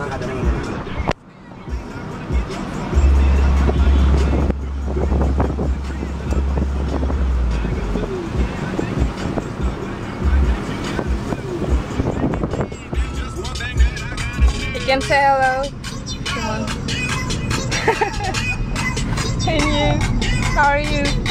mga kada. You can say hello. Come on. hey you. How are you?